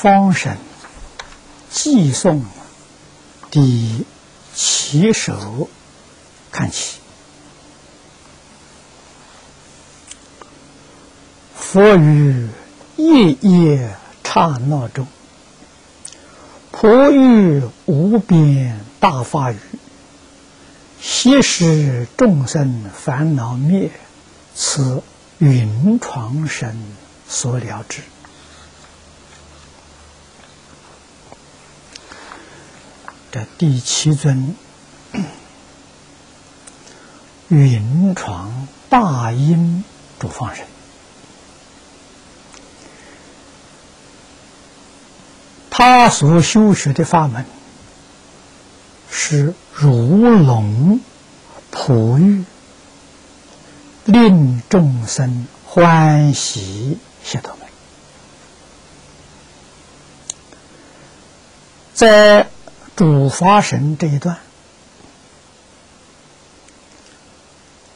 方神寄送第七首看起，佛于夜夜刹那中，普于无边大法语，悉使众生烦恼灭，此云床神所了之。这第七尊 云床大音主方神，他所修学的法门是如龙普喻，令众生欢喜解脱门，在。主法神这一段，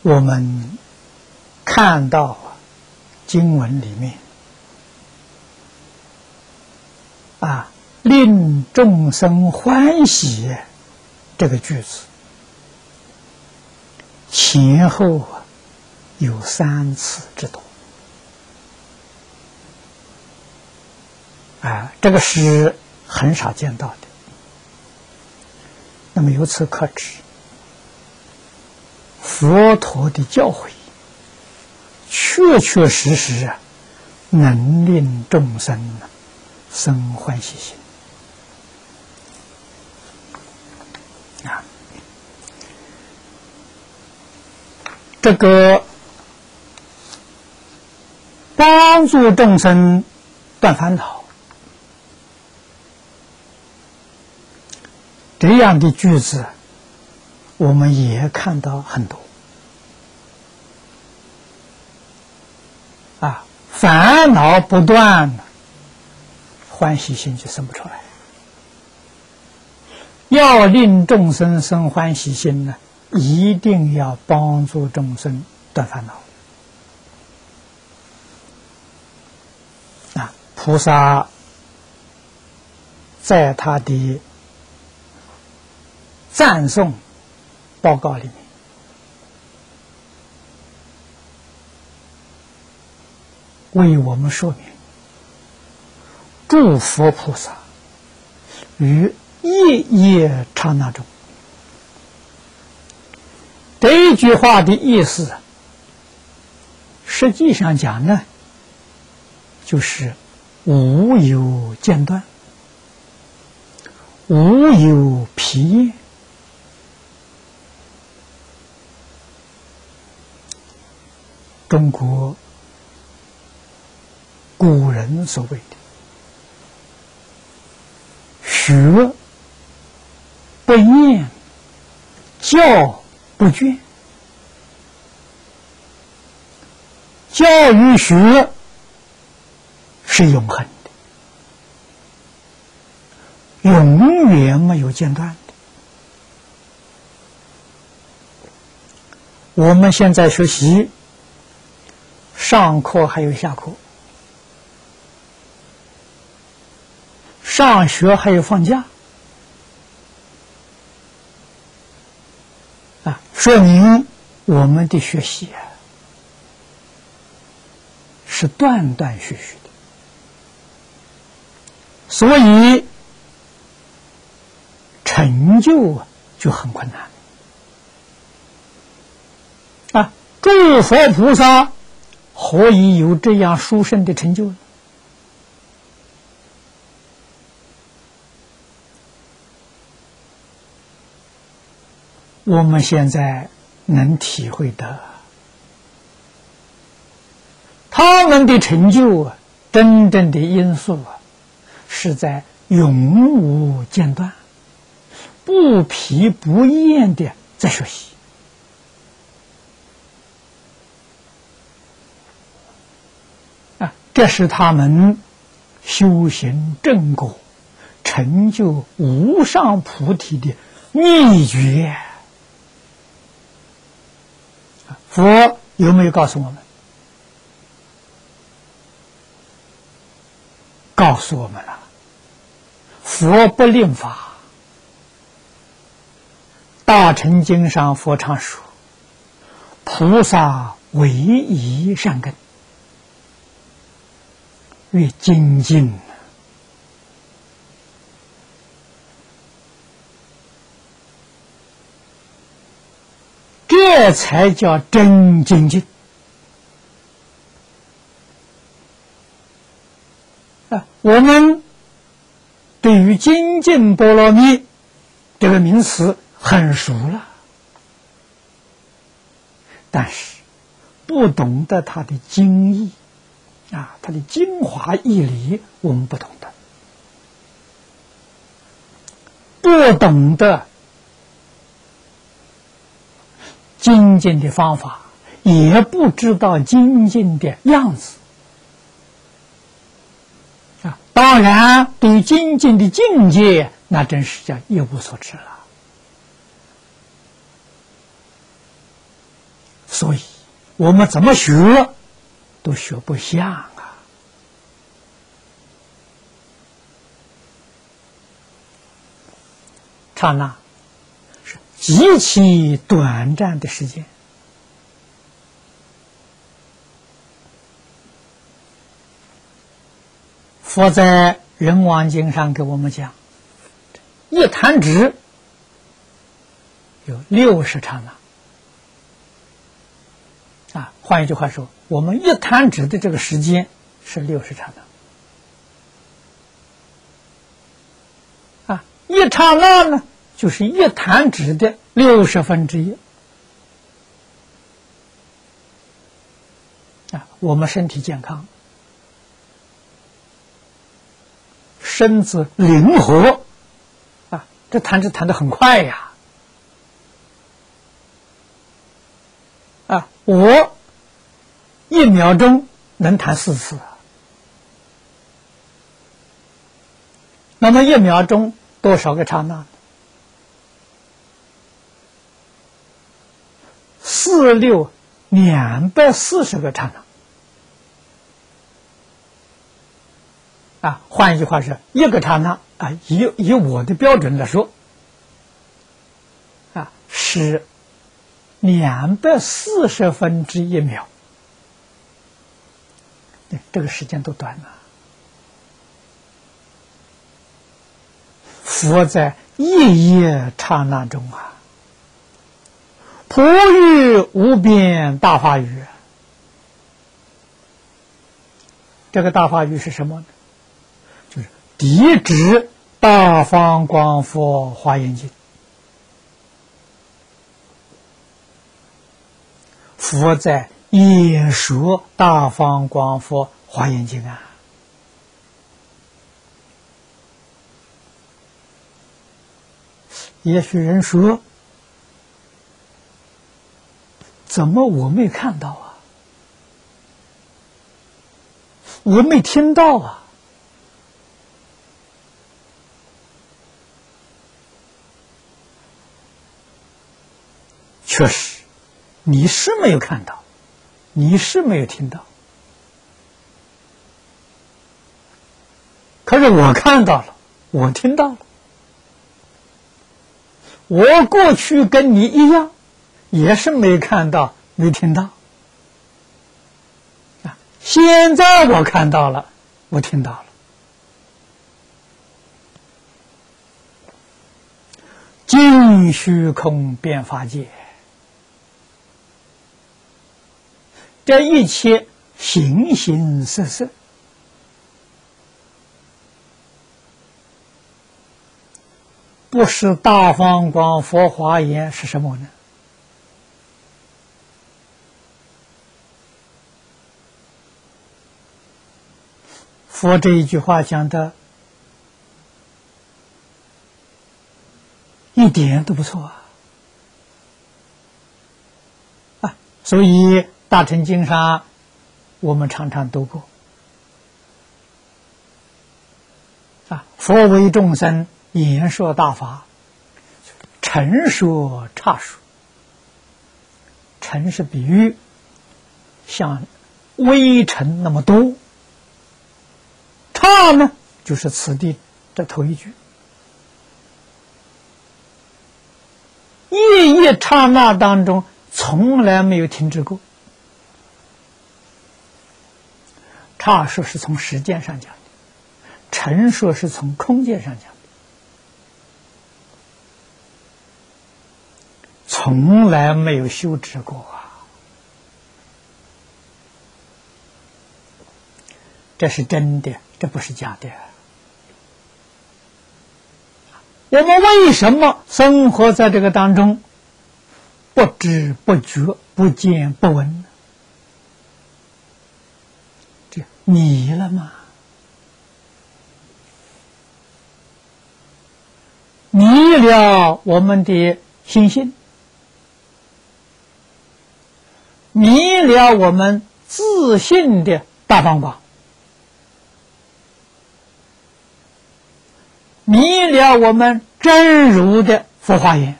我们看到经文里面啊，“令众生欢喜”这个句子前后啊有三次之多啊，这个是很少见到的。那么由此可知，佛陀的教诲确确实实啊，能令众生啊生欢喜心啊。这个帮助众生断烦恼。这样的句子，我们也看到很多啊，烦恼不断，欢喜心就生不出来。要令众生生欢喜心呢，一定要帮助众生断烦恼啊！菩萨在他的。赞颂报告里面，为我们说明，诸佛菩萨于夜夜刹那中，这一句话的意思，实际上讲呢，就是无有间断，无有疲厌。中国古人所谓的“学不厌，教不倦”，教育学是永恒的，永远没有间断的。我们现在学习。上课还有下课，上学还有放假，啊，说明我们的学习啊是断断续续的，所以成就啊就很困难啊！诸佛菩萨。何以有这样殊胜的成就？我们现在能体会的，他们的成就啊，真正的因素啊，是在永无间断、不疲不厌的在学习。这是他们修行正果、成就无上菩提的秘诀。佛有没有告诉我们？告诉我们了：佛不令法，《大乘经》上佛常说，菩萨唯一善根，越精进。这才叫真精进啊！我们对于精进波罗蜜这个名词很熟了，但是不懂得它的精义啊，它的精华义理，我们不懂得，不懂得。精进的方法，也不知道精进的样子啊！当然，对精进的境界，那真是叫一无所知了。所以，我们怎么学，都学不像啊！刹那是。极其短暂的时间，佛在《人王经》上给我们讲，一弹指有六十刹那。啊，换一句话说，我们一弹指的这个时间是六十刹那。啊，一刹那呢？就是一弹指的六十分之一啊！我们身体健康，身子灵活啊，这弹指弹的很快呀！啊，我一秒钟能弹四次，那么一秒钟多少个刹那？四六两百四十个刹那。啊，换一句话是一个刹那啊，以以我的标准来说啊，是两百四十分之一秒，这个时间都短了。佛在一夜刹那中啊。普雨无边大法雨，这个大法雨是什么呢？就是地指大方广佛华严经，佛在演说大方广佛华严经啊，也许人说。怎么我没看到啊？我没听到啊？确实，你是没有看到，你是没有听到，可是我看到了，我听到了，我过去跟你一样。也是没看到，没听到啊！现在我看到了，我听到了。尽虚空变法界，这一切形形色色，不是大方广佛华严是什么呢？佛这一句话讲的，一点都不错啊！啊，所以《大乘经》上我们常常读过啊，佛为众生言说大法，陈说差说，尘是比喻，像微尘那么多。刹呢，就是此地的头一句。夜夜刹那当中，从来没有停止过。刹说是从时间上讲的，陈说是从空间上讲的，从来没有休止过啊！这是真的，这不是假的。我们为什么生活在这个当中，不知不觉、不见不闻迷了吗？迷了我们的信心，迷了我们自信的大方法。迷了我们真如的佛化眼，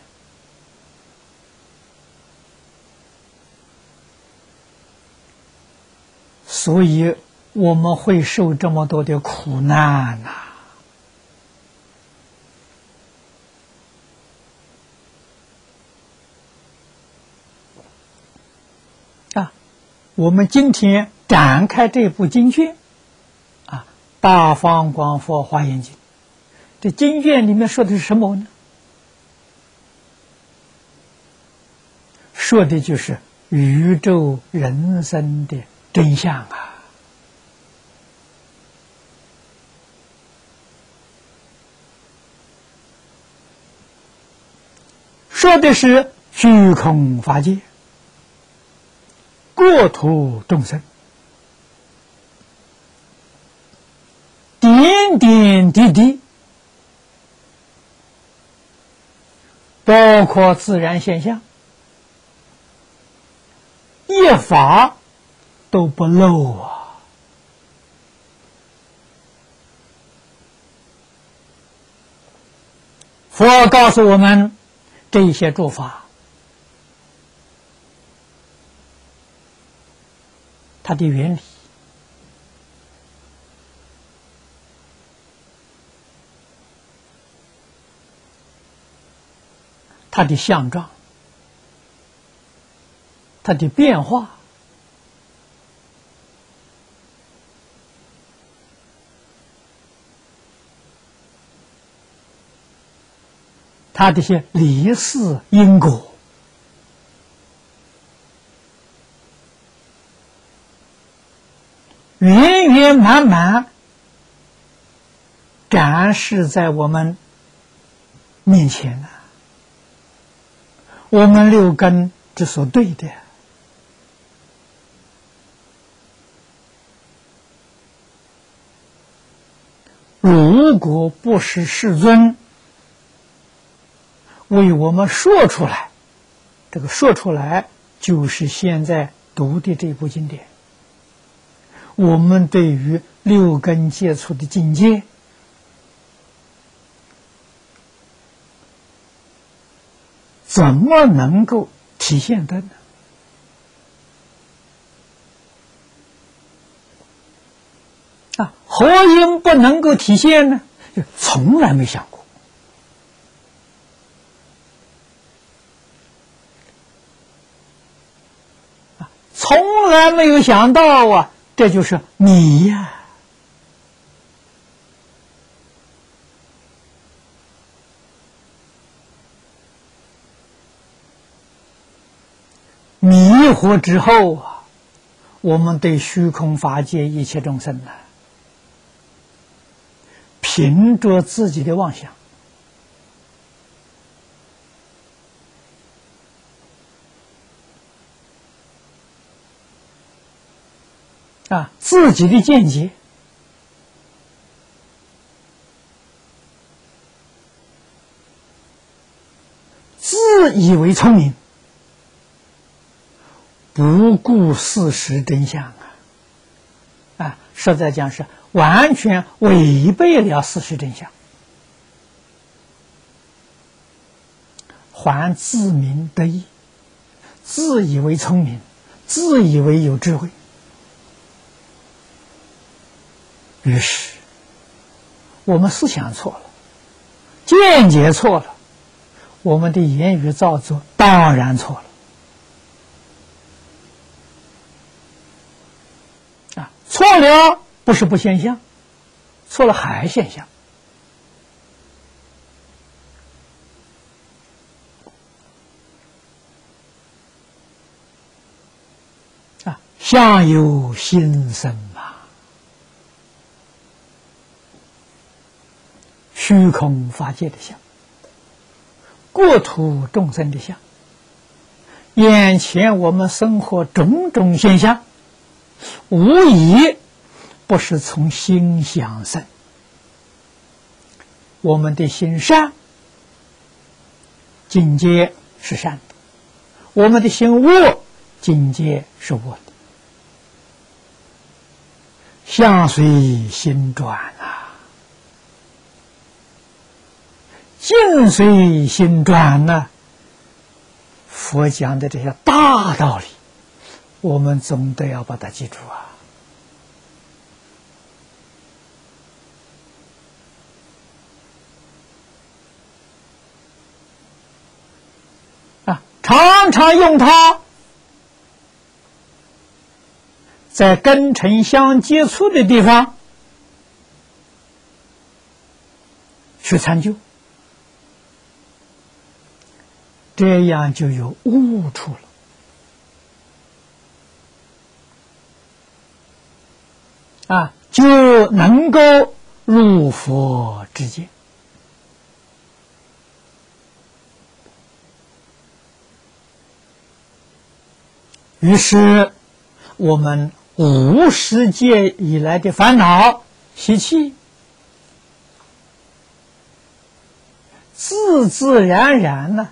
所以我们会受这么多的苦难呐！啊，我们今天展开这部经卷，啊，《大方广佛华严经》。这经卷里面说的是什么呢？说的就是宇宙人生的真相啊！说的是虚空法界、国土众生、点点滴滴。包括自然现象，一法都不漏啊！佛告诉我们，这一些做法，它的原理。它的相状，它的变化，他这些离世因果，圆圆满满展示在我们面前了。我们六根之所对的，如果不是世尊为我们说出来，这个说出来就是现在读的这部经典，我们对于六根接触的境界。怎么能够体现的呢？啊，何因不能够体现呢？就从来没想啊，从来没有想到啊，这就是你呀。迷惑之后啊，我们对虚空法界一切众生呢，凭着自己的妄想啊，自己的见解，自以为聪明。不顾事实真相啊！啊，实在讲是完全违背了事实真相，还自鸣得意，自以为聪明，自以为有智慧，于是我们思想错了，见解错了，我们的言语造作当然错了。啊，错了不是不现象，错了还现象。啊，相由心生。虚空法界的相，国土众生的相，眼前我们生活种种现象，无疑不是从心想生。我们的心善，境界是善的；我们的心恶，境界是恶的。相随心转啊！境随心转呢？佛讲的这些大道理，我们总得要把它记住啊！啊，常常用它，在跟尘相接触的地方去参究。这样就有悟处了，啊，就能够入佛之见。于是，我们无世界以来的烦恼习气，自自然然呢。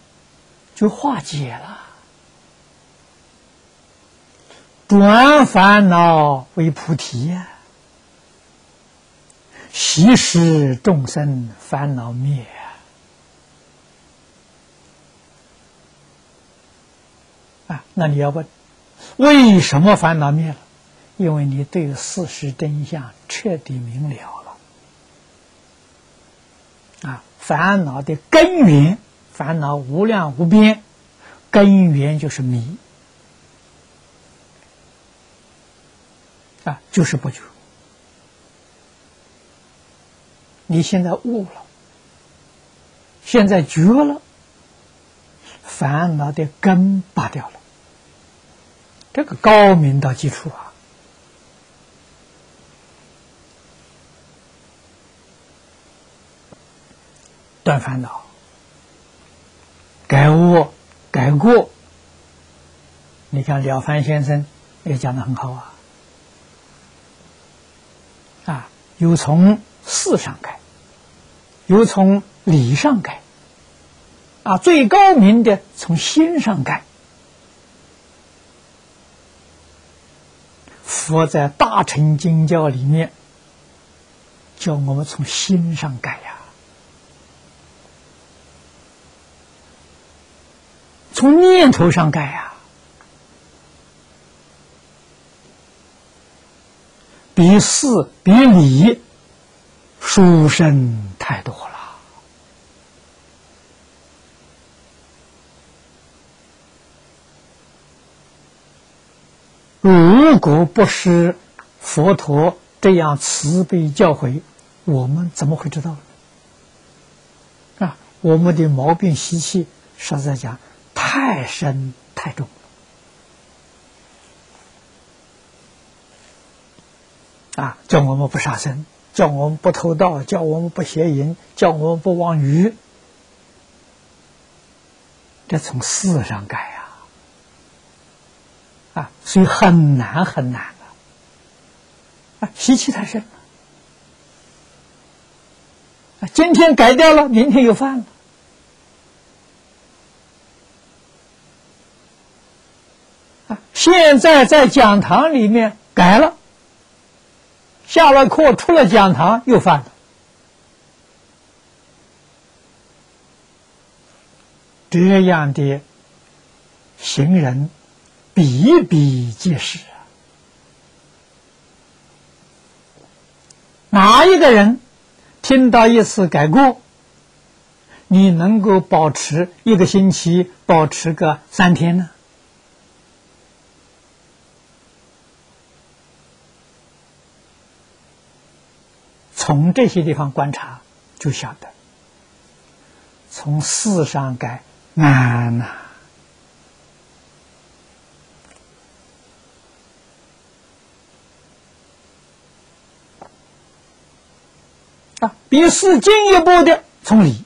就化解了，转烦恼为菩提呀，息使众生烦恼灭啊！那你要问，为什么烦恼灭了？因为你对事实真相彻底明了了啊！烦恼的根源。烦恼无量无边，根源就是迷啊，就是不觉。你现在悟了，现在觉了，烦恼的根拔掉了，这个高明的基础啊，断烦恼。改悟改过，你看了凡先生也讲的很好啊，啊，有从事上改，有从理上改，啊，最高明的从心上改。佛在大乘经教里面叫我们从心上改呀。从念头上改呀，比四比理书生太多了。如果不是佛陀这样慈悲教诲，我们怎么会知道？啊，我们的毛病习气，实在讲。太深太重啊！叫我们不杀生，叫我们不偷盗，叫我们不邪淫，叫我们不妄语，这从事上改呀！啊，所以很难很难的啊，习气太深了啊！今天改掉了，明天又犯了。现在在讲堂里面改了，下了课出了讲堂又犯了，这样的行人比比皆是啊！哪一个人听到一次改过，你能够保持一个星期，保持个三天呢？从这些地方观察，就晓得从事上改难呐。啊，比事进一步的从理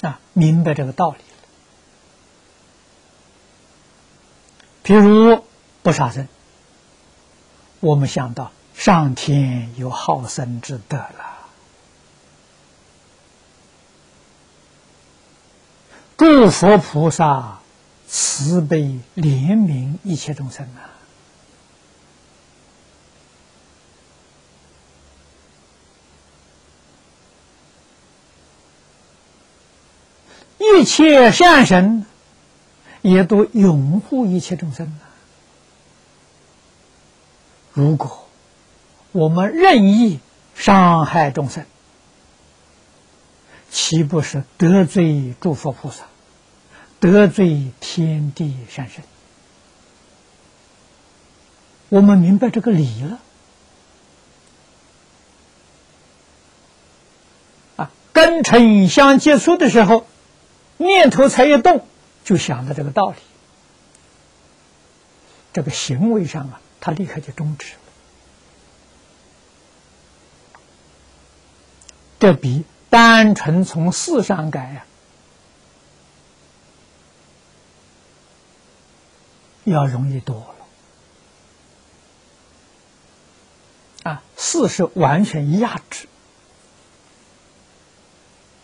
啊，明白这个道理了。譬如不杀生，我们想到上天有好生之德了，诸佛菩萨慈悲怜悯一切众生啊。一切善神也都拥护一切众生啊！如果我们任意伤害众生，岂不是得罪诸佛菩萨，得罪天地善神？我们明白这个理了啊！跟尘相接触的时候。念头才一动，就想到这个道理，这个行为上啊，他立刻就终止了。这比单纯从事上改呀，要容易多了。啊，四是完全压制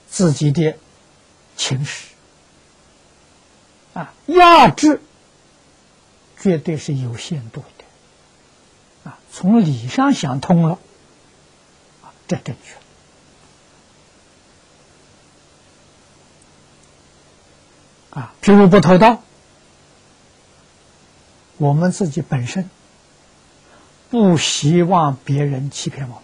自己的。情史啊，压制绝对是有限度啊。从理上想通了啊，这正确啊。譬如不偷盗，我们自己本身不希望别人欺骗我们。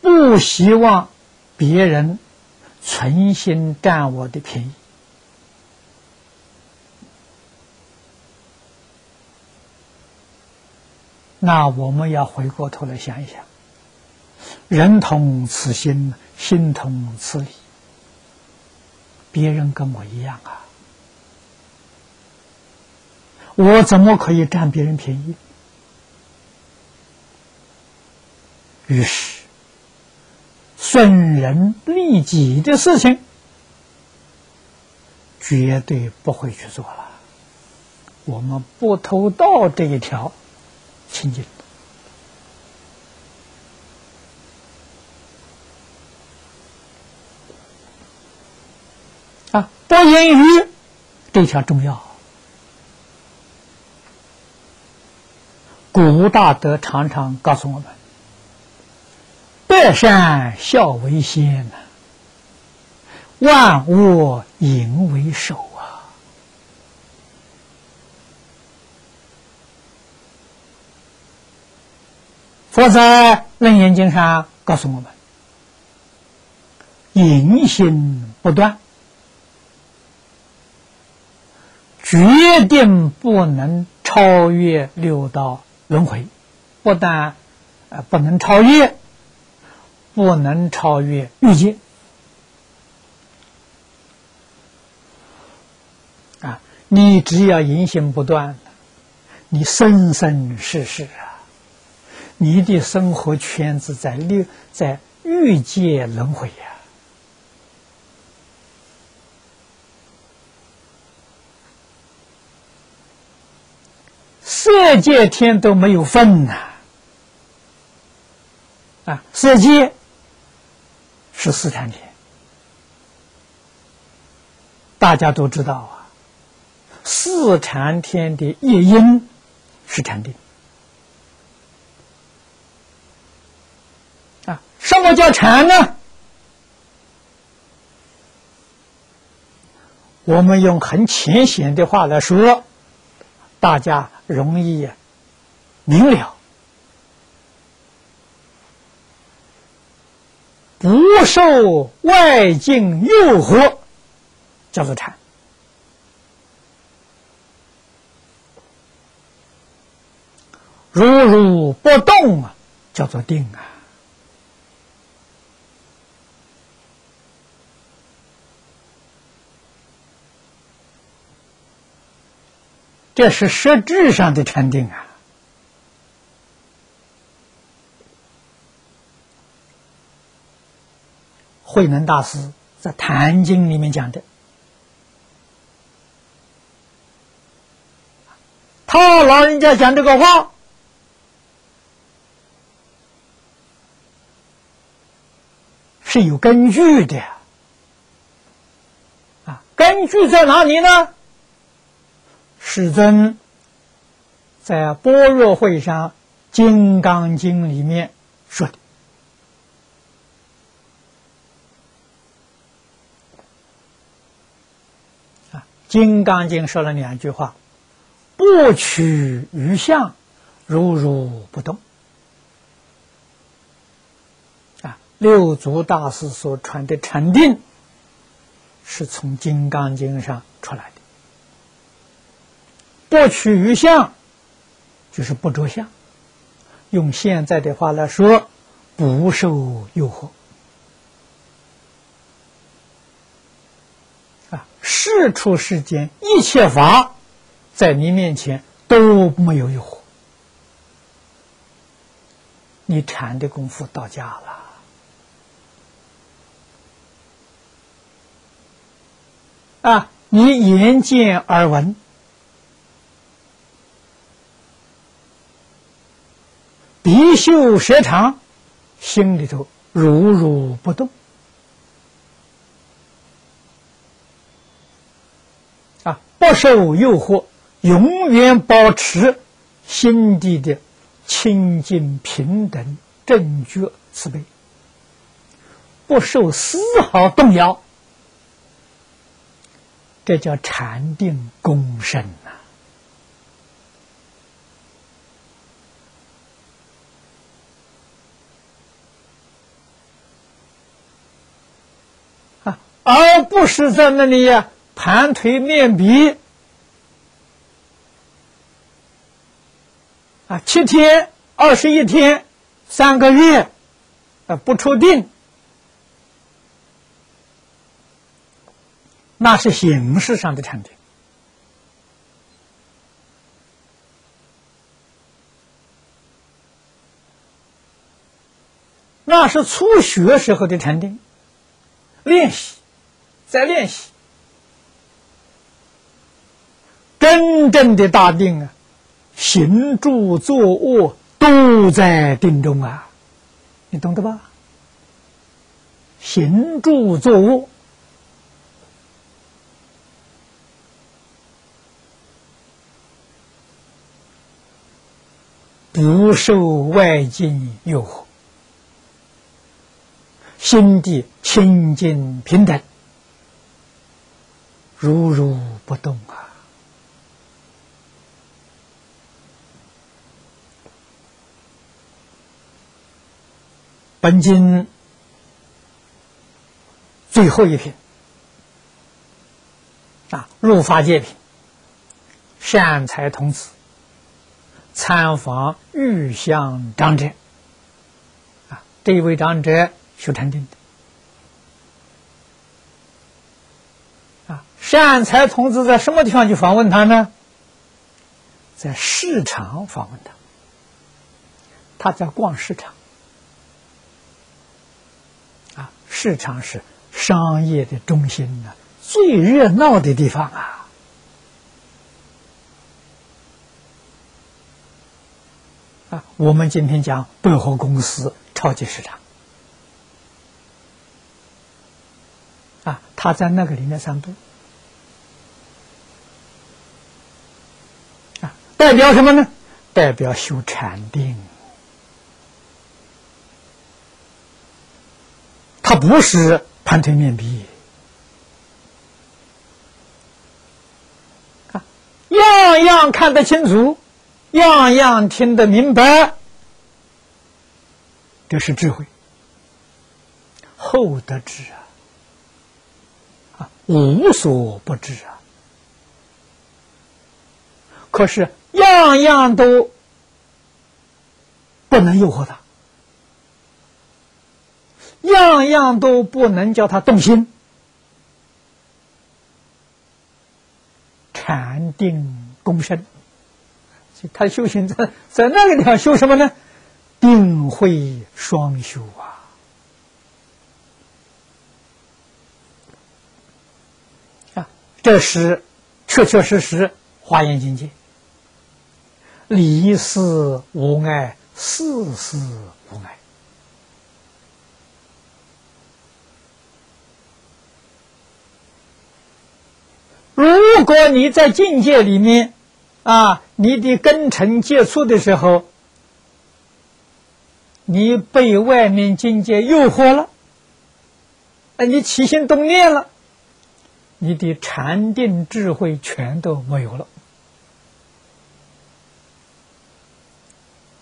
不希望别人存心占我的便宜，那我们要回过头来想一想：人同此心，心同此理。别人跟我一样啊，我怎么可以占别人便宜？于是。损人利己的事情，绝对不会去做了。我们不偷盗这一条清净啊，不言语这条重要。古大德常常告诉我们。百善孝为先，万恶淫为首啊。佛在《楞严经》上告诉我们：淫心不断，决定不能超越六道轮回。不但呃不能超越。不能超越欲界啊！你只要淫行不断，你生生世世啊，你的生活圈子在六在欲界轮回呀，色界天都没有份呐！啊，色界。是四禅天，大家都知道啊。四禅天的业因是禅定什么叫禅呢？我们用很浅显的话来说，大家容易明了，不受外境诱惑，叫做禅。如如不动啊，叫做定啊。这是实质上的禅定啊。慧能大师在《坛经》里面讲的，他老人家讲这个话。是有根据的，啊，根据在哪里呢？世尊在般若会上《金刚经》里面说的，啊，《金刚经》说了两句话：不取于相，如如不动。啊六祖大师所传的禅定，是从《金刚经》上出来的。不取于相，就是不着相。用现在的话来说，不受诱惑。啊，世出世间一切法，在你面前都没有诱惑。你禅的功夫到家了。啊！你眼见耳闻，鼻嗅舌尝，心里头如如不动。啊！不受诱惑，永远保持心地的清净平等正觉慈悲，不受丝毫动摇。这叫禅定功深而不是在那里呀盘腿面壁。啊，七天、二十一天、三个月啊不出定。那是形式上的产品，那是初学时候的禅定，练习，在练习，真正的大定啊，行住坐卧都在定中啊，你懂得吧？行住坐卧。不受外境诱惑，心地清净平等，如如不动啊！本经最后一品啊，入法界品，善财童子。参访玉香长者，啊，这一位长者修禅定的，善财童子在什么地方去访问他呢？在市场访问他，他在逛市场，啊，市场是商业的中心呢，最热闹的地方啊。啊，我们今天讲百货公司超级市场，啊，他在那个里面散步，代表什么呢？代表修禅定，他不是盘腿面壁，样样看得清楚，样样听得明白，这是智慧，厚德智啊，啊，无所不知啊。可是样样都不能诱惑他，样样都不能叫他动心。禅定功深，他修行在在那个地方修什么呢？定慧双修啊！啊，这是确确实实华严境界，离事无碍，事事无碍。如果你在境界里面，啊，你的根尘接触的时候，你被外面境界诱惑了，哎，你起心动念了，你的禅定智慧全都没有了，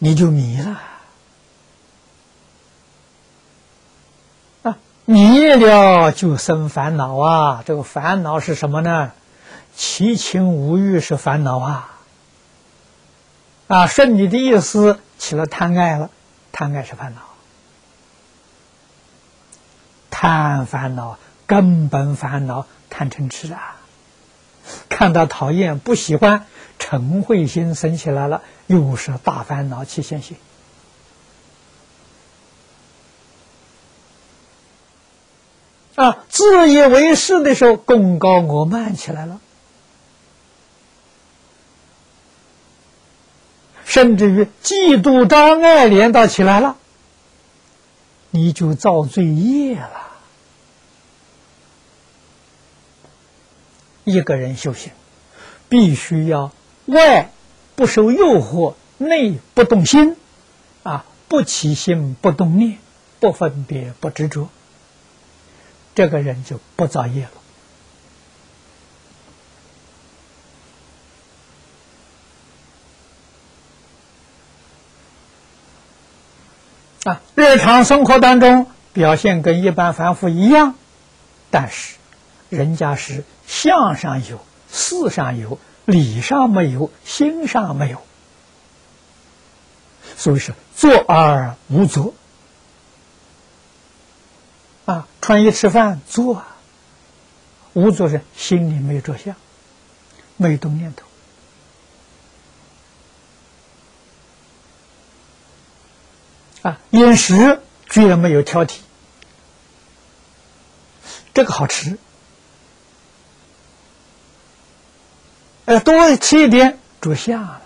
你就迷了，啊，迷了就生烦恼啊！这个烦恼是什么呢？七情五欲是烦恼啊！啊，顺你的意思起了贪爱了，贪爱是烦恼，贪烦恼根本烦恼贪嗔痴啊！看到讨厌不喜欢，嗔恚心生起来了，又是大烦恼起现行啊！自以为是的时候，功高我慢起来了。甚至于嫉妒障碍连到起来了，你就造罪业了。一个人修行，必须要外不受诱惑，内不动心，啊，不起心，不动念，不分别，不执着，这个人就不造业了。啊，日常生活当中表现跟一般凡夫一样，但是人家是相上有，事上有，理上没有，心上没有，所以是坐而无作。啊，穿衣吃饭坐，无作是心里没有着相，没有动念头。啊，饮食绝没有挑剔，这个好吃，呃，多吃一点着相了，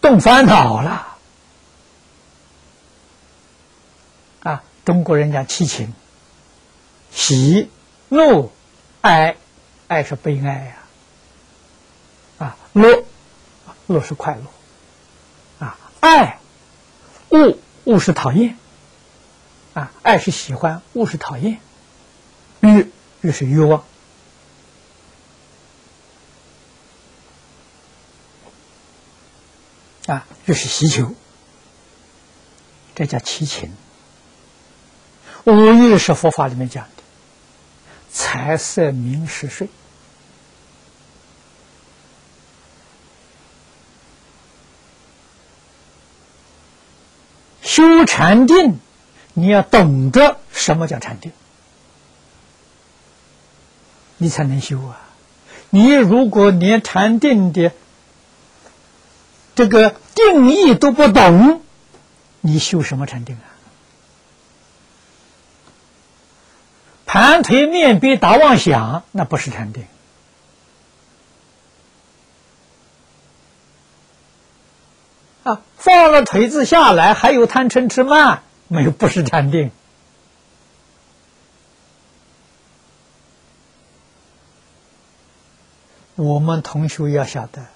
动烦恼了，啊，中国人讲七情，喜、怒、哀，爱是悲哀呀，啊，乐，乐是快乐。啊爱，恶恶是讨厌，啊，爱是喜欢，恶是讨厌，欲欲是欲望，这，是需求，这叫七情。五欲是佛法里面讲的，财色名食睡。修禅定，你要懂得什么叫禅定，你才能修啊！你如果连禅定的这个定义都不懂，你修什么禅定啊？盘腿面壁打妄想，那不是禅定。啊，放了腿子下来，还有贪嗔痴慢，没有不是禅定。我们同学要晓得，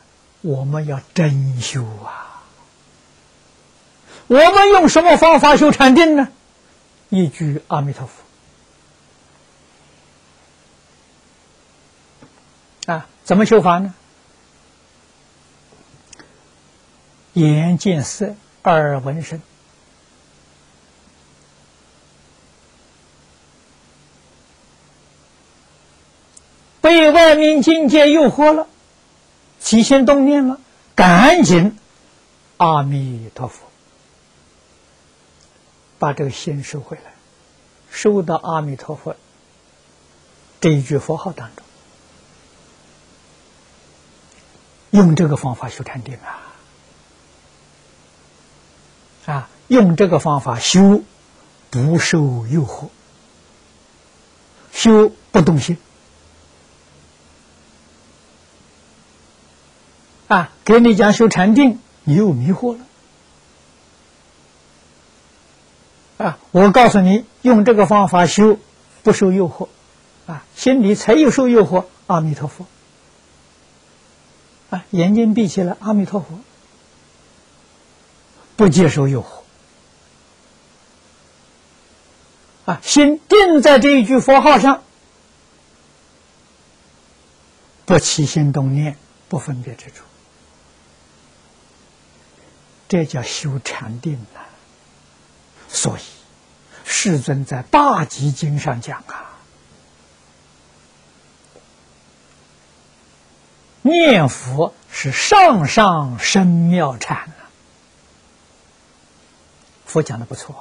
我们要真修啊！我们用什么方法修禅定呢？一句阿弥陀佛啊，怎么修法呢？眼见色，耳闻声，被外面境界诱惑了，起心动念了，赶紧阿弥陀佛，把这个心收回来，收到阿弥陀佛这一句佛号当中。用这个方法修禅定啊，啊，用这个方法修，不受诱惑，修不动心，啊，给你讲修禅定，你又迷惑了，啊，我告诉你，用这个方法修，不受诱惑，啊，心里才有受诱惑，阿弥陀佛。啊眼睛闭起来，阿弥陀佛，不接受诱惑，啊，心定在这一句佛号上，不起心动念，不分别之处，这叫修禅定啊。所以，世尊在《大集经》上讲啊。念佛是上上深妙禅啊！佛讲的不错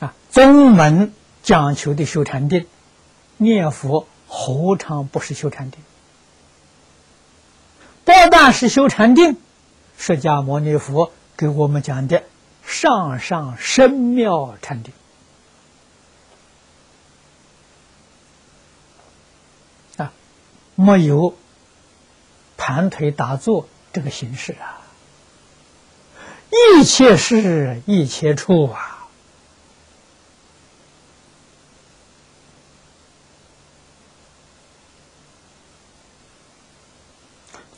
啊！啊，宗门讲求的修禅定，念佛何尝不是修禅定？不但是修禅定，释迦牟尼佛给我们讲的上上深妙禅定啊。没有盘腿打坐这个形式啊，一切事一切处啊，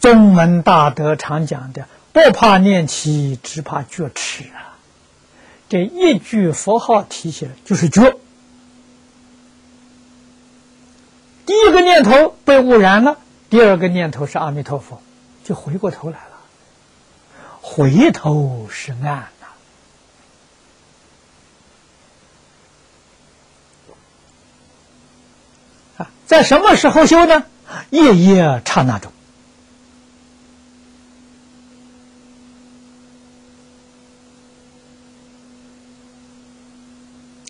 宗门大德常讲的，不怕念起，只怕觉迟啊。这一句佛号提起来就是觉。第一个念头被污染了，第二个念头是阿弥陀佛，就回过头来了。回头是岸呐！啊，在什么时候修呢？夜夜刹那中。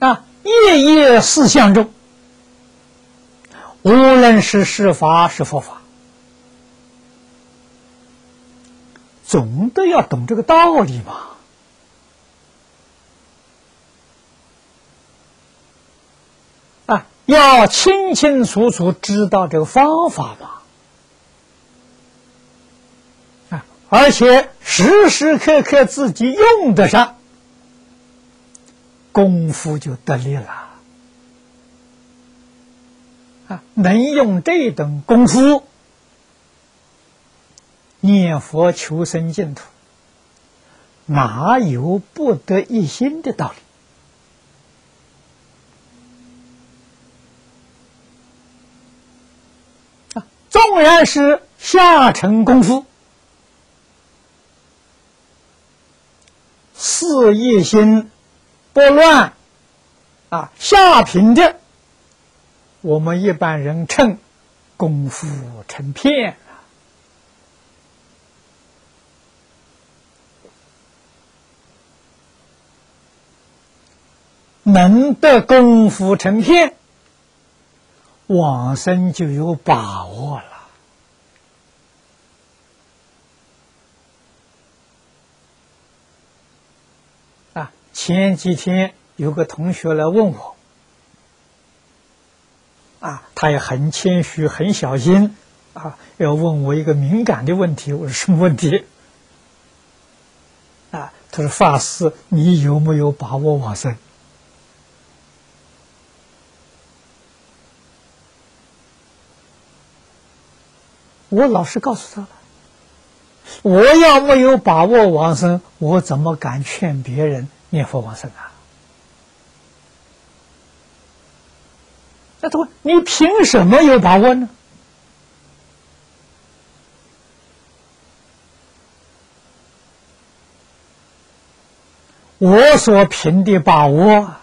啊，夜夜思相中。无论是是法是佛法，总得要懂这个道理嘛。啊，要清清楚楚知道这个方法嘛。啊，而且时时刻刻自己用得上，功夫就得力了。啊，能用这等功夫念佛求生净土，哪有不得一心的道理？啊，纵然是下乘功夫，事业心不乱，啊，下品的。我们一般人称功夫成片能得功夫成片，往生就有把握了。啊，前几天有个同学来问我。啊，他也很谦虚，很小心，啊，要问我一个敏感的问题。我说什么问题？啊，他说法师，你有没有把握往生？我老实告诉他，我要没有把握往生，我怎么敢劝别人念佛往生啊？那他问。你凭什么有把握呢？我所凭的把握，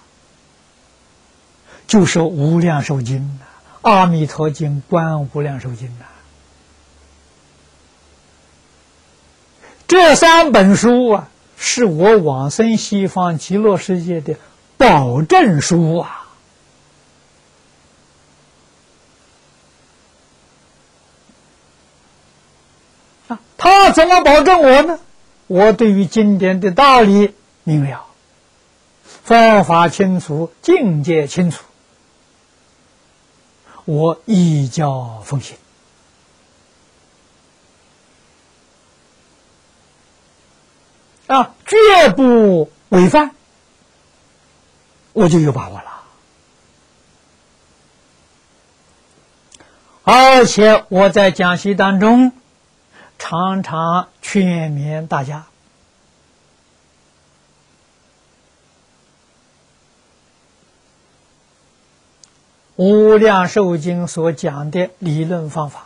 就是《无量寿经》呐，《阿弥陀经》《观无量寿经》呐。这三本书啊，是我往生西方极乐世界的保证书啊！啊，他怎么保证我呢？我对于经典的道理明了，方法清楚，境界清楚，我一教奉行。啊，绝不违反，我就有把握了。而且我在讲习当中，常常劝勉大家，《无量寿经》所讲的理论方法，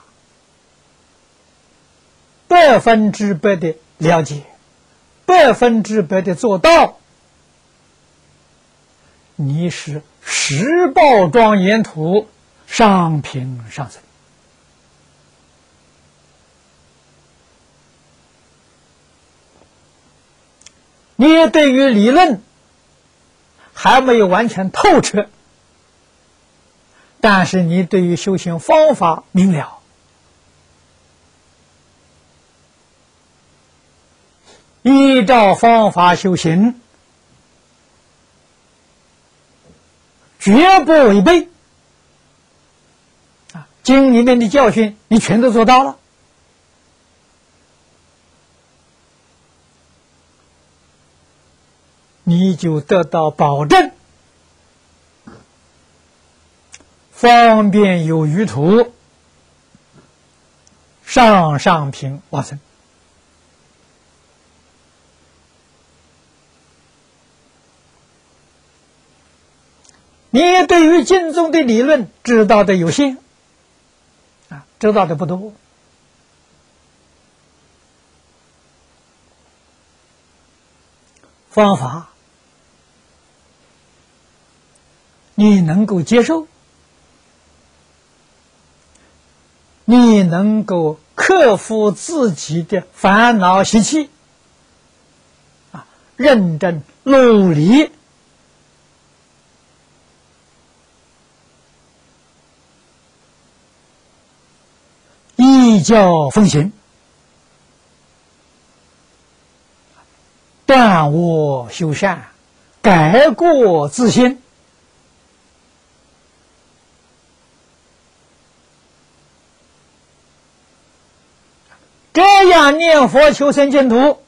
百分之百的了解。百分之百的做到，你是十报庄严土上品上生。你对于理论还没有完全透彻，但是你对于修行方法明了。依照方法修行，绝不违背。啊，经里面的教训你全都做到了，你就得到保证，方便有余土，上上品往生。你对于经中的理论知道的有限，啊，知道的不多。方法你能够接受，你能够克服自己的烦恼习气，啊，认真努力。依教奉行，断恶修善，改过自新，这样念佛求生净土，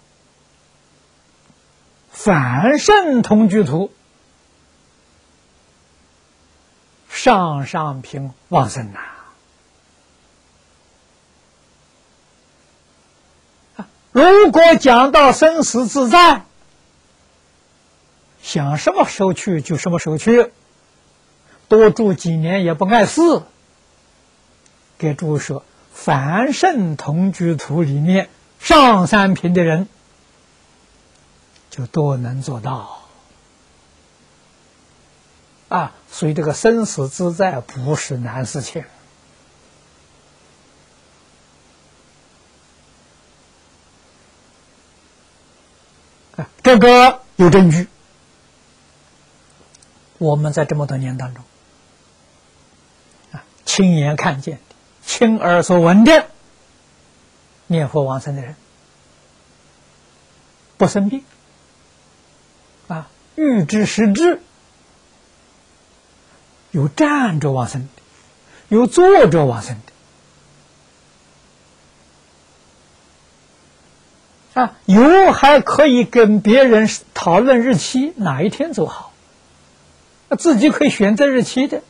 凡圣同居土，上上品往生呐。如果讲到生死自在，想什么时候去就什么时候去，多住几年也不碍事。给诸位说，凡圣同居图里面上三品的人，就都能做到。啊，所以这个生死自在不是难事情。这个有证据，我们在这么多年当中，啊，亲眼看见的、亲耳所闻的念佛往生的人，不生病，啊，欲知实知，有站着往生的，有坐着往生的。啊，有还可以跟别人讨论日期，哪一天走好？自己可以选择日期的。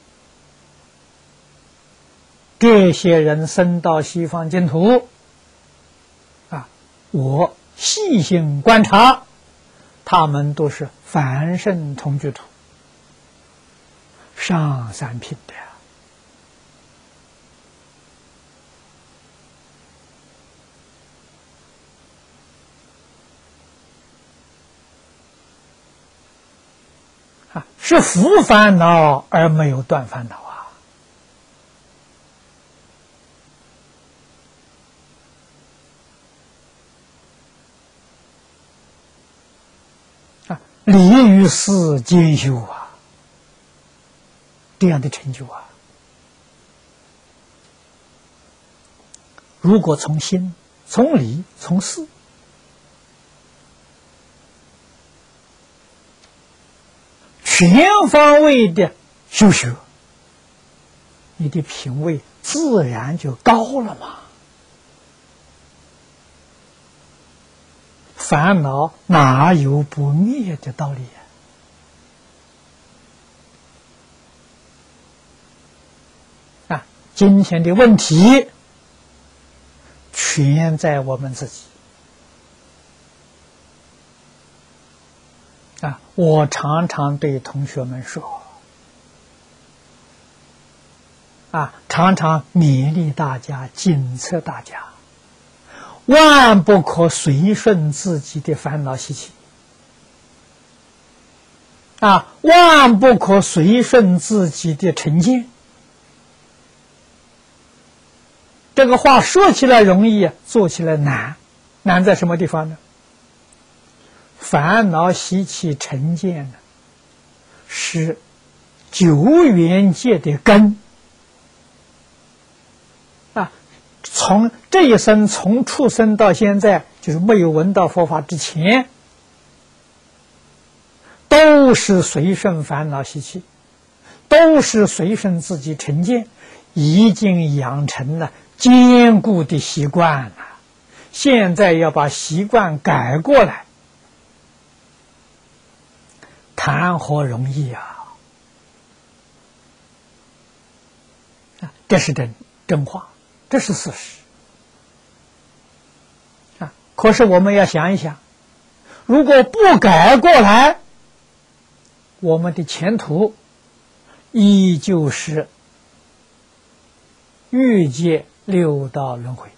这些人生到西方净土，啊，我细心观察，他们都是凡圣同居土，上三品的是福烦恼而没有断烦恼啊！啊，理与事兼修啊，这样的成就啊！如果从心、从理、从事。全方位的修学，你的品位自然就高了嘛。烦恼哪有不灭的道理呀？啊，今天的问题全在我们自己。啊，我常常对同学们说，啊，常常勉励大家、警策大家，万不可随顺自己的烦恼习气，啊，万不可随顺自己的成见。这个话说起来容易，做起来难，难在什么地方呢？烦恼习气成见呢，是九缘界的根啊！从这一生，从出生到现在，就是没有闻到佛法之前，都是随顺烦恼习气，都是随顺自己成见，已经养成了坚固的习惯了。现在要把习惯改过来。谈何容易啊！啊，这是真真话，这是事实啊。可是我们要想一想，如果不改过来，我们的前途依旧是欲界六道轮回。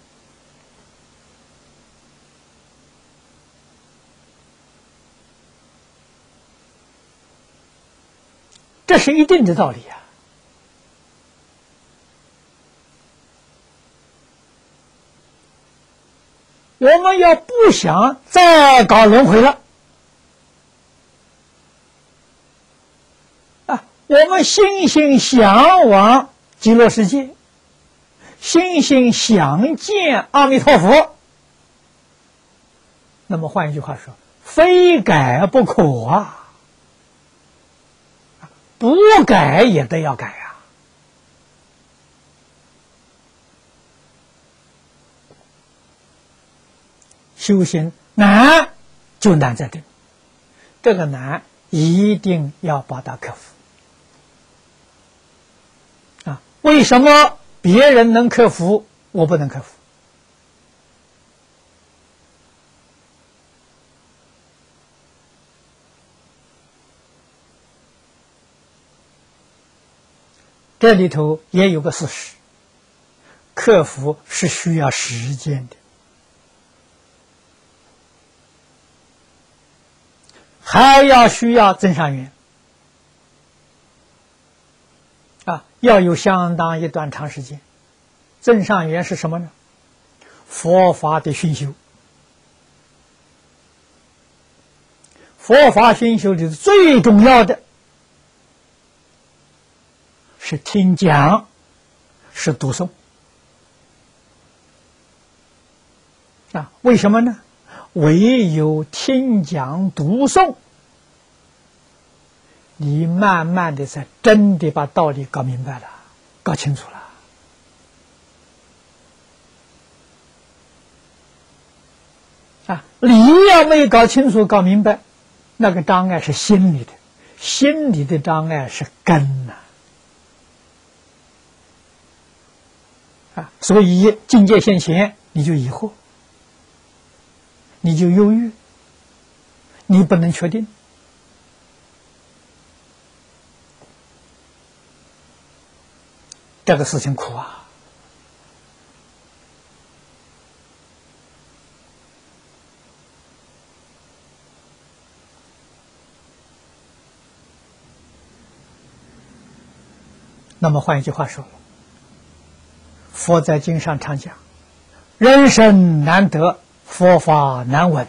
这是一定的道理呀！我们要不想再搞轮回了啊！我们心心向往极乐世界，心心想见阿弥陀佛。那么换一句话说，非改不可啊！不改也得要改呀！修行难就难在这，这个难一定要把它克服啊！为什么别人能克服，我不能克服？这里头也有个事实，克服是需要时间的，还要需要增上缘啊，要有相当一段长时间。增上缘是什么呢？佛法的熏修，佛法熏修里最重要的。是听讲，是读诵啊？为什么呢？唯有听讲读诵，你慢慢的才真的把道理搞明白了，搞清楚了啊！理要没搞清楚、搞明白，那个障碍是心理的，心理的障碍是根呐。所以境界现前，你就疑惑，你就忧郁，你不能确定，这个事情苦啊！那么换一句话说，佛在经上常讲：“人生难得，佛法难闻。”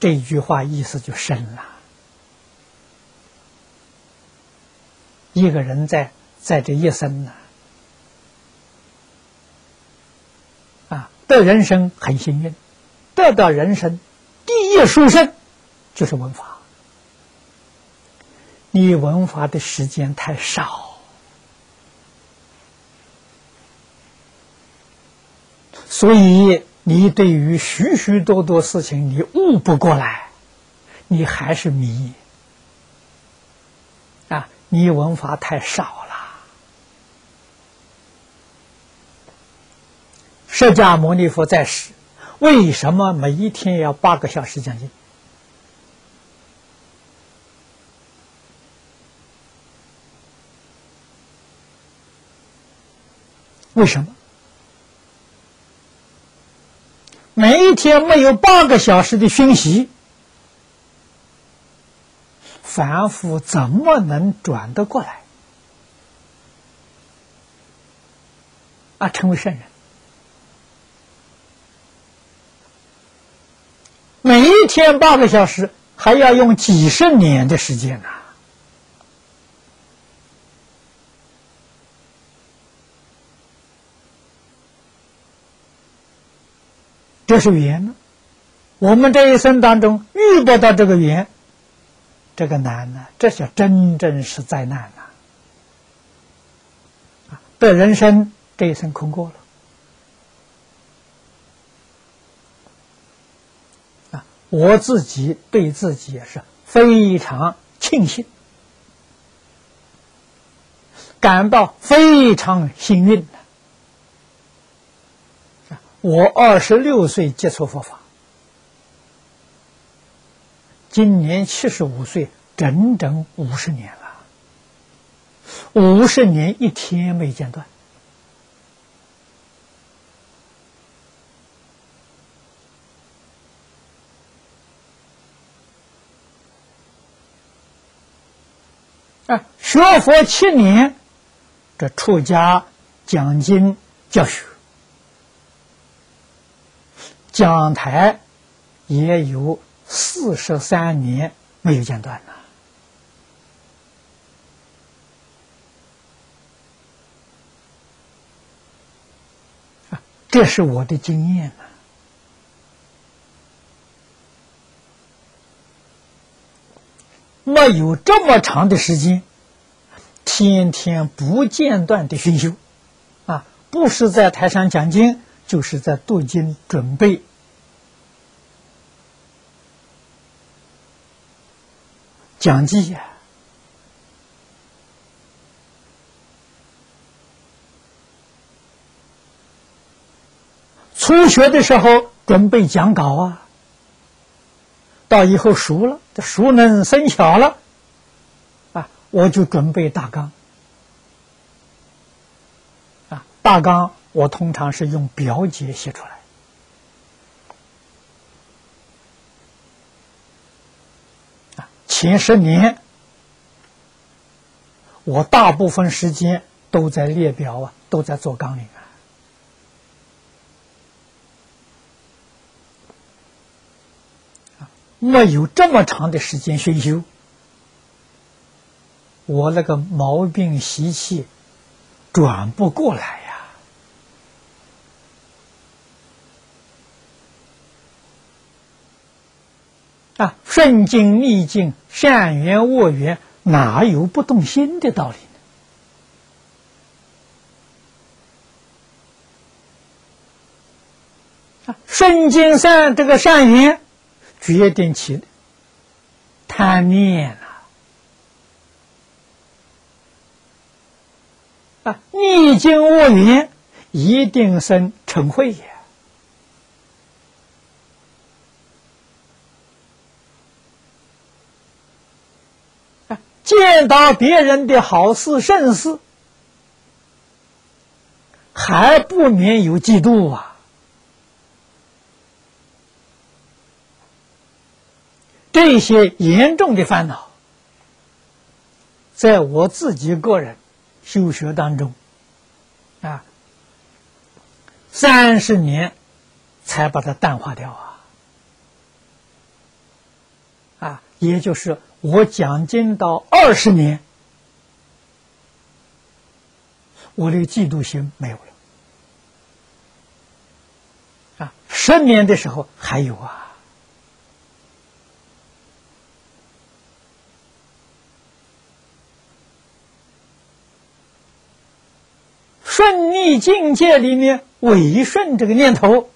这句话意思就深了。一个人在在这一生呢，啊，得人生很幸运，得到人生第一殊胜就是文法。你文法的时间太少，所以你对于许许多多事情你悟不过来，你还是迷啊。你文法太少了。释迦牟尼佛在世，为什么每一天要八个小时讲经？为什么？每一天没有八个小时的熏习？凡夫怎么能转得过来啊？成为圣人？每一天八个小时，还要用几十年的时间呢？这是缘呢。我们这一生当中遇不到这个缘。这个难呢，这叫真正是灾难呐！啊，的人生这一生空过了啊！我自己对自己也是非常庆幸，感到非常幸运的。我二十六岁接触佛法。今年七十五岁，整整五十年了，五十年一天没间断啊！学佛七年，这出家讲经教学，讲台也有。四十三年没有间断了，这是我的经验呐。没有这么长的时间，天天不间断的熏修，啊，不是在台上讲经，就是在读经准备。讲记呀，初学的时候准备讲稿啊，到以后熟了，这熟能生巧了，啊，我就准备大纲，啊，大纲我通常是用表节写出来。啊前十年，我大部分时间都在列表啊，都在做纲领啊。没有这么长的时间熏修，我那个毛病习气转不过来。啊，顺境逆境，善缘恶缘，哪有不动心的道理呢？啊，顺境善这个善缘，决定起贪念了。啊，逆境恶缘，一定生嗔恚也。见到别人的好事盛事，还不免有嫉妒啊！这些严重的烦恼，在我自己个人修学当中，啊，三十年才把它淡化掉啊，啊，也就是我讲经到二十年，我的嫉妒心没有了，啊，十年的时候还有啊。顺逆境界里面，违顺这个念头，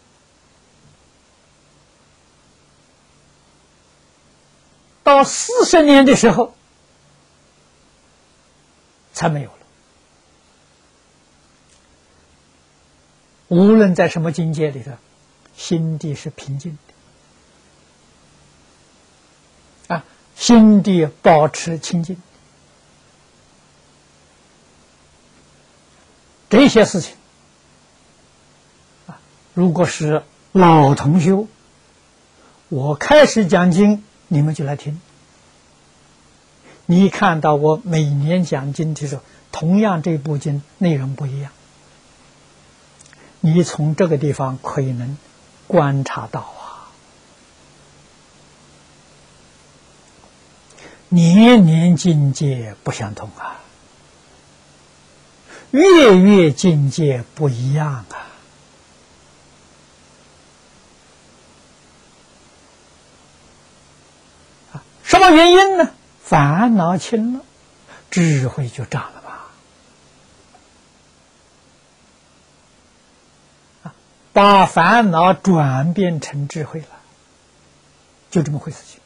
到四十年的时候才没有了。无论在什么境界里头，心地是平静的，啊，心地保持清净。这些事情啊，如果是老同学，我开始讲经，你们就来听。你看到我每年讲经的时候，同样这部经内容不一样，你从这个地方可以能观察到啊，年年境界不相同啊。月月境界不一样啊！啊，什么原因呢？烦恼轻了，智慧就长了吧？啊，把烦恼转变成智慧了，就这么回事情。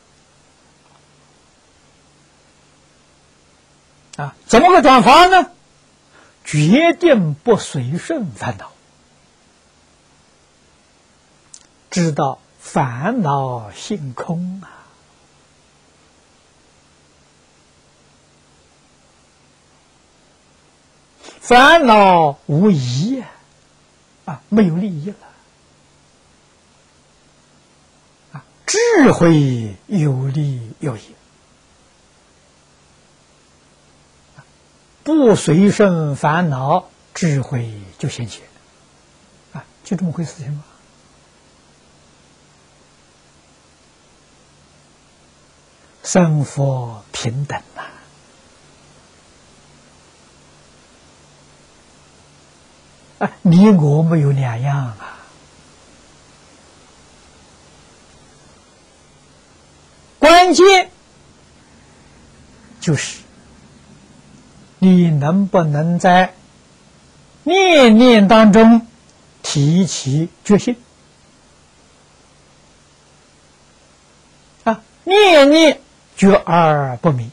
啊，怎么个转法呢？决定不随顺烦恼，知道烦恼性空啊，烦恼无益啊，没有利益了啊，智慧有利有益。不随顺烦恼，智慧就显现，啊，就这么回事情吗？生佛平等呐，啊，你我没有两样啊，关键就是。你能不能在念念当中提起决心？啊，念念觉而不迷，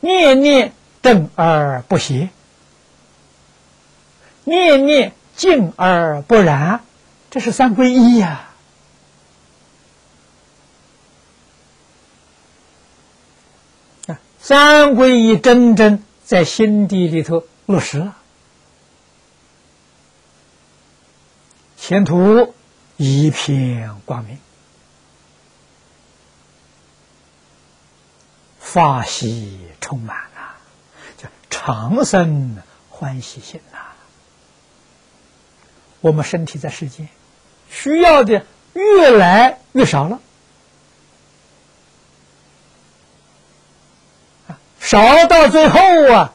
念念正而不邪，念念静而不染，这是三归一呀！啊，三归一真正。在心底里头落实了，前途一片光明，法喜充满啊，叫长生欢喜心。我们身体在世间需要的越来越少了。少到最后啊，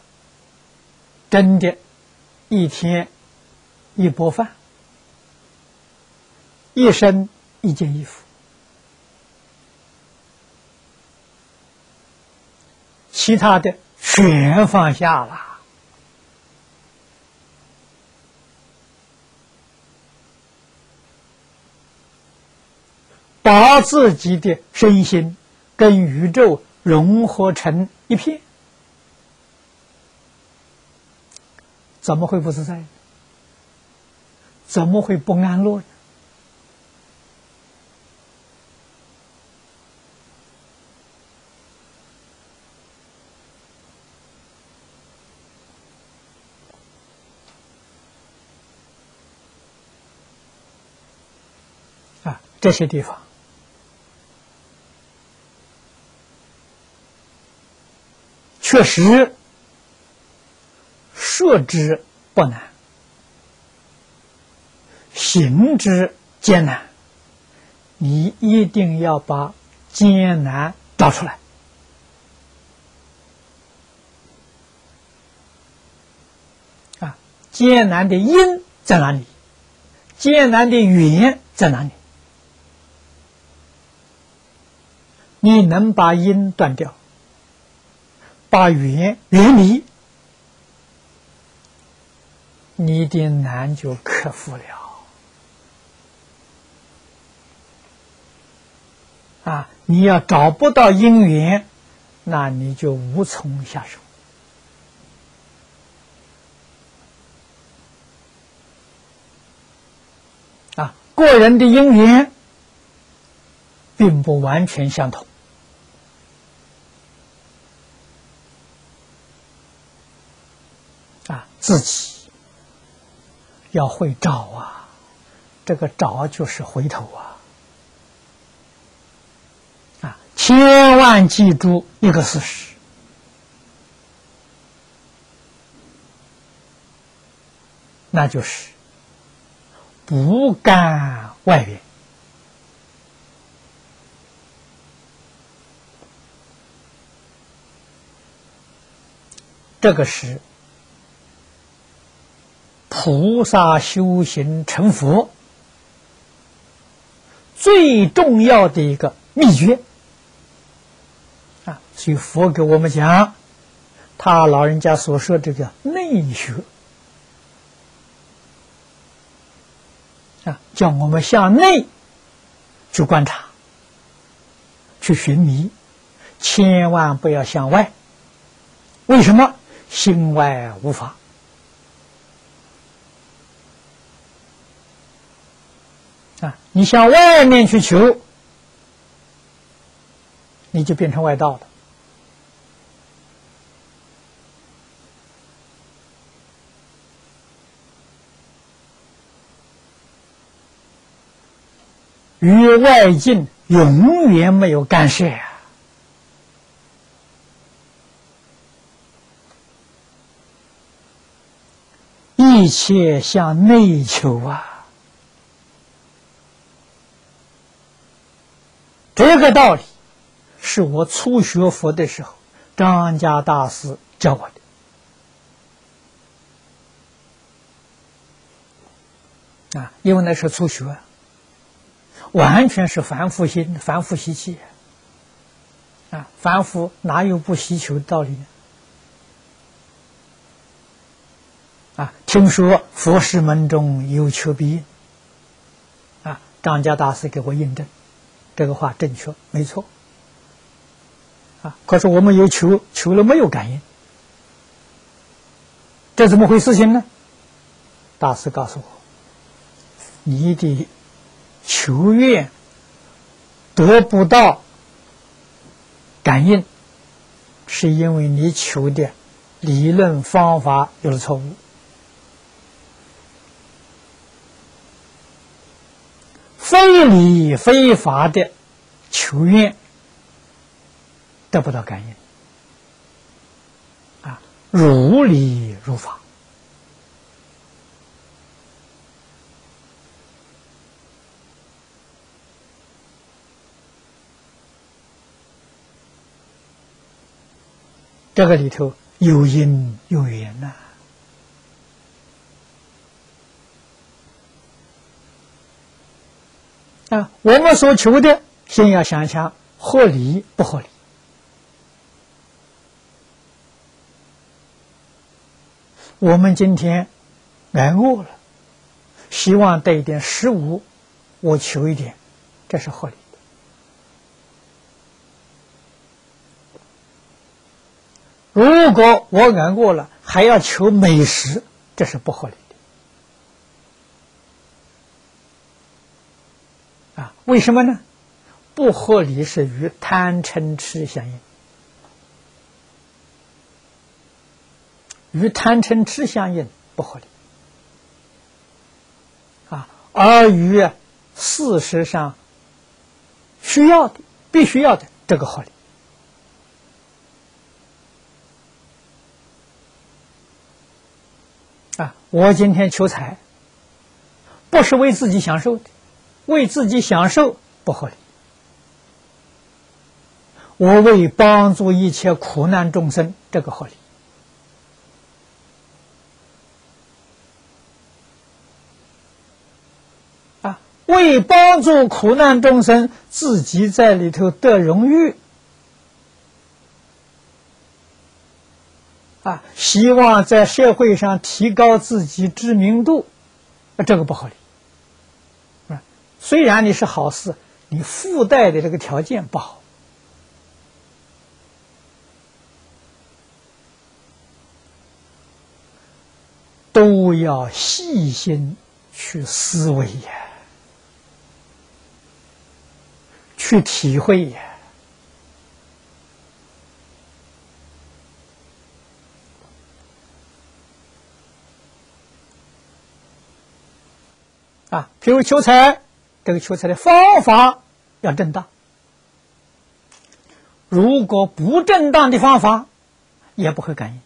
真的，一天一钵饭，一身一件衣服，其他的全放下了，把自己的身心跟宇宙融合成一片。怎么会不自在？怎么会不安乐呢？啊，这些地方确实。设之不难，行之艰难。你一定要把艰难找出来啊！艰难的因在哪里？艰难的缘在哪里？你能把因断掉，把缘缘离，你的难就克服了。啊，你要找不到因缘，那你就无从下手。啊，个人的因缘并不完全相同。啊，自己要会找啊，这个找就是回头啊。啊千万记住一个事实，那就是不干外边。这个是菩萨修行成佛最重要的一个秘诀啊。所以佛给我们讲，他老人家所说这个内学啊，叫我们向内去观察、去寻觅，千万不要向外。为什么？心外无法啊！你向外面去求，你就变成外道了。与外境永远没有干涉，一切向内求啊！这个道理是我初学佛的时候，张家大师教我的啊，因为那是初学。完全是凡夫心、凡夫习气啊！凡夫哪有不希求的道理呢？啊！听说佛师门中有求必应啊！张家大师给我印证，这个话正确，没错啊！可是我们有求，求了没有感应，这怎么回事情呢？大师告诉我，你的。求愿得不到感应，是因为你求的理论方法有了错误。非理非法的求愿得不到感应，啊，如理如法。这个里头有因有缘呐，啊我们所求的，先要想想合理不合理。我们今天挨饿了，希望带一点食物，我求一点，这是合理的。如果我挨过了，还要求美食，这是不合理啊！为什么呢？不合理是与贪嗔痴相应，与贪嗔痴相应不合理啊，而与事实上需要的、必须要的这个合理。啊我今天求财，不是为自己享受的，为自己享受不合理。我为帮助一切苦难众生，这个合理。啊，为帮助苦难众生，自己在里头得荣誉。啊，希望在社会上提高自己知名度，这个不合理。虽然你是好事，你附带的这个条件不好。都要细心去思维呀，去体会呀。啊，譬如求财，这个求财的方法要正当。如果不正当的方法，也不会感应。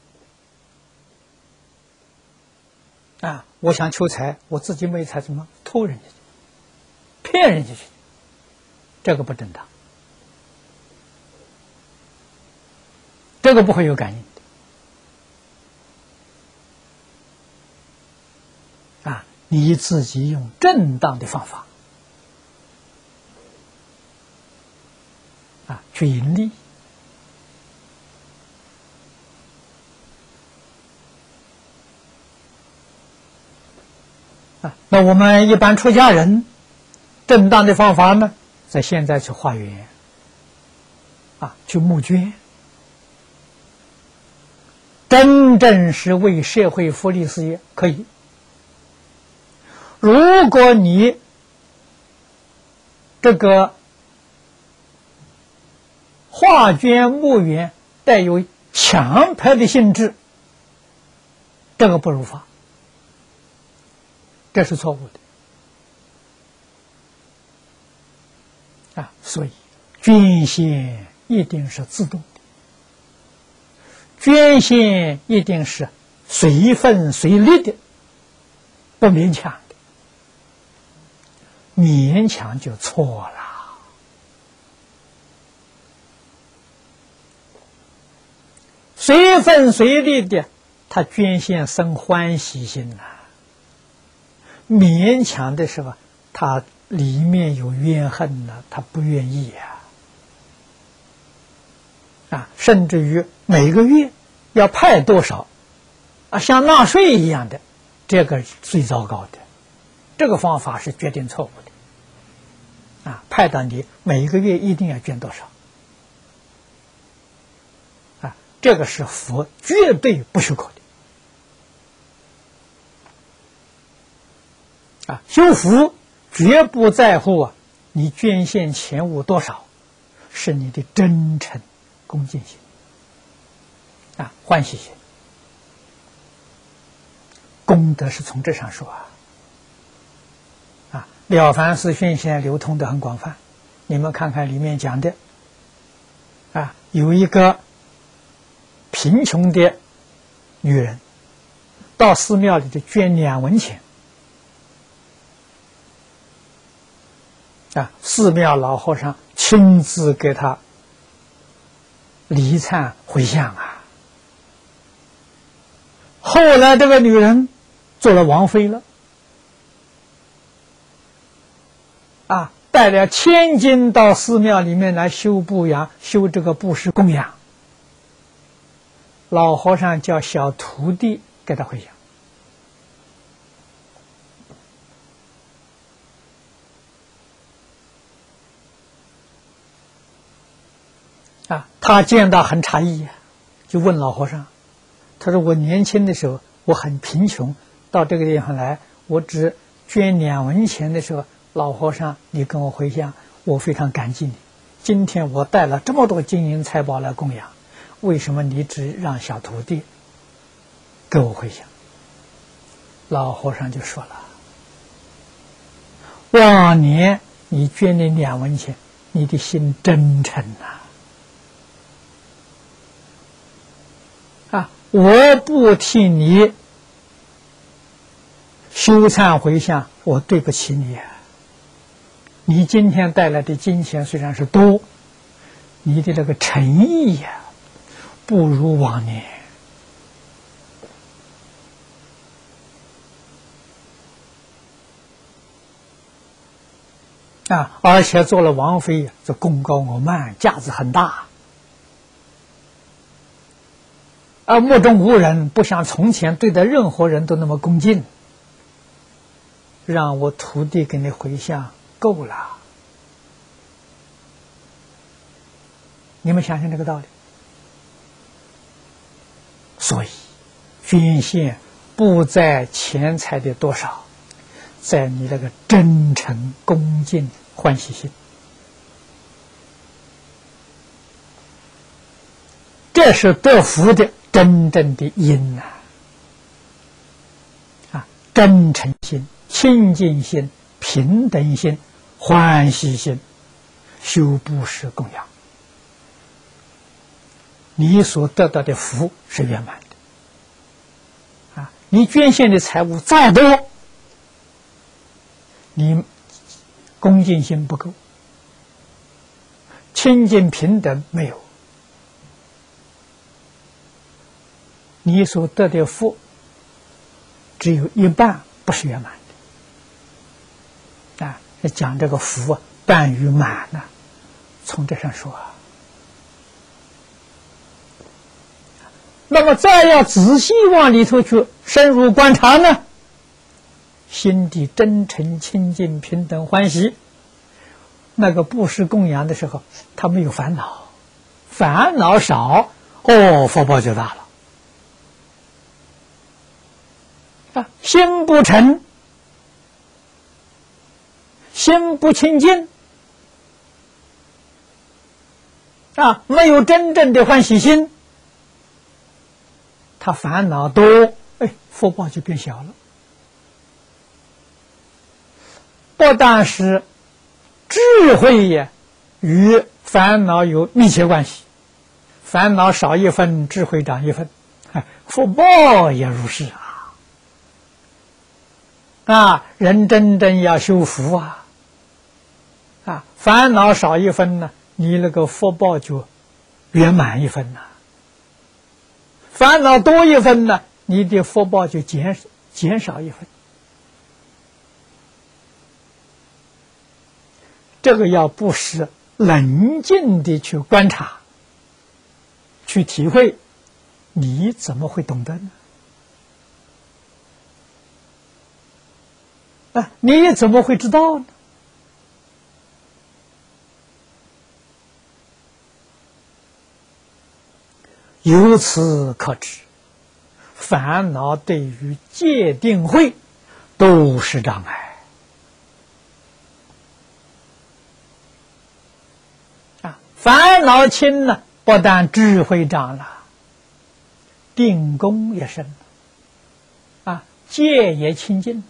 啊！我想求财，我自己没财，怎么偷人家去，骗人家去？这个不正当，这个不会有感应。啊！你自己用正当的方法去盈利。啊，那我们一般出家人，正当的方法呢，在现在去化缘，啊，去募捐，真正是为社会福利事业可以。如果你这个化捐募捐带有强迫的性质，这个不如法。这是错误的啊！所以捐献一定是自动的，捐献一定是随分随力的，不勉强的，勉强就错了。随分随力的，他捐献生欢喜心呐。勉强的时候，他里面有怨恨呢，他不愿意呀，啊，甚至于每个月要派多少，啊，像纳税一样的，这个最糟糕的，这个方法是决定错误的，啊，派到你每个月一定要捐多少，啊，这个是佛绝对不许可的。啊，修福绝不在乎啊，你捐献钱物多少，是你的真诚恭敬心啊，欢喜心，功德是从这上说啊。啊，《了凡四训》现在流通的很广泛，你们看看里面讲的啊，有一个贫穷的女人到寺庙里头捐两文钱。啊！寺庙老和尚亲自给他礼忏回向啊！后来这个女人做了王妃了，啊，带了千金到寺庙里面来修布养，修这个布施供养。老和尚叫小徒弟给他回向。啊，他见到很诧异，就问老和尚：“他说我年轻的时候我很贫穷，到这个地方来，我只捐两文钱的时候，老和尚你跟我回向，我非常感激你。今天我带了这么多金银财宝来供养，为什么你只让小徒弟给我回向？”老和尚就说了：“往年你捐的两文钱，你的心真诚呐。”啊我不替你修忏回向，我对不起你啊！你今天带来的金钱虽然是多，你的那个诚意呀，不如往年啊！而且做了王妃，这功高我慢，架子很大。而目中无人，不像从前对待任何人都那么恭敬。让我徒弟给你回向够了，你们想想这个道理。所以，捐献不在钱财的多少，在你那个真诚、恭敬、欢喜心。这是得福的。真正的因呐，啊，真诚心、清净心、平等心、欢喜心，修布施供养，你所得到的福是圆满的。啊，你捐献的财物再多，你恭敬心不够，清净平等没有。你所得的福，只有一半不是圆满的啊！讲这个福啊，半与满呢，从这上说。啊那么再要仔细往里头去深入观察呢，心地真诚、清净、平等、欢喜，那个布施供养的时候，他没有烦恼，烦恼少，哦，福报就大了。啊心不诚，心不清净，啊，没有真正的欢喜心，他烦恼多，哎，福报就变小了。不但是智慧也，与烦恼有密切关系，烦恼少一分，智慧长一分，哎福报也如是啊。啊，人真正要修福啊！啊，烦恼少一分呢，你那个福报就圆满一分呐；烦恼多一分呢，你的福报就减减少一分。这个要不是冷静的去观察、去体会，你怎么会懂得呢？啊，你怎么会知道呢？由此可知，烦恼对于界定慧都是障碍。啊，烦恼轻了，不但智慧长了，定功也深了，啊，戒也清净。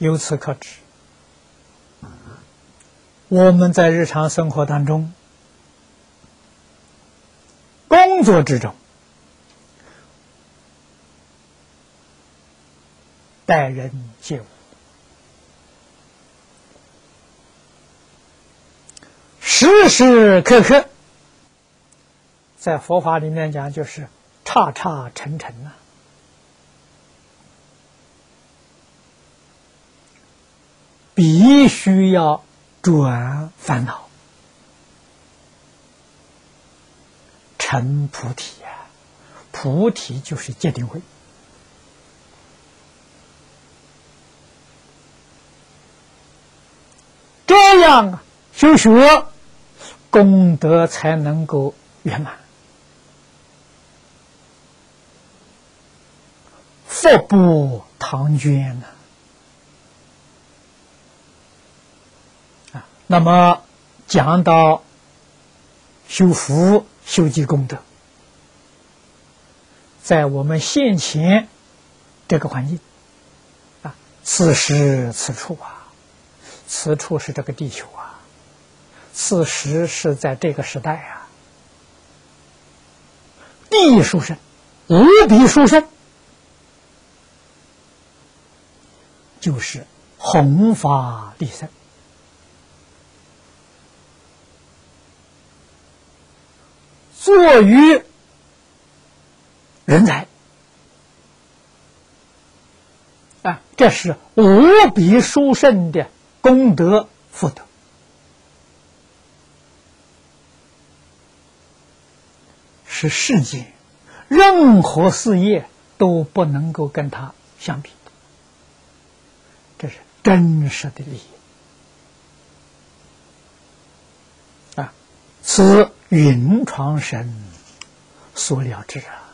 由此可知，我们在日常生活当中、工作之中、待人接物，时时刻刻，在佛法里面讲，就是刹刹沉沉呐。必须要转烦恼成菩提呀！菩提就是戒定慧，这样，修学功德才能够圆满，福不唐捐呢。那么，讲到修福、修积功德，在我们现前这个环境啊，此时此处啊，此处是这个地球啊，此时是在这个时代啊，地殊胜，无比殊胜，就是弘法利生，作于人才啊，这是无比殊胜的功德福德。是世间任何事业都不能够跟他相比，这是真实的利益啊！此云床神所了之啊！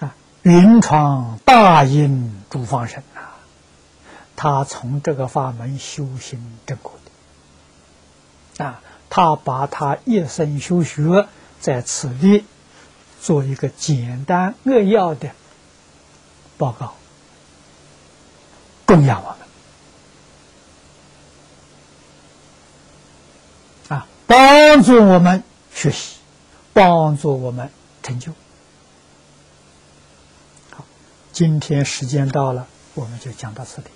啊，云床大音诸方神呐！他从这个法门修行正果的，啊，他把他一生修学在此地做一个简单扼要的报告，供养我们，啊，帮助我们学习，帮助我们成就。好，今天时间到了，我们就讲到这里。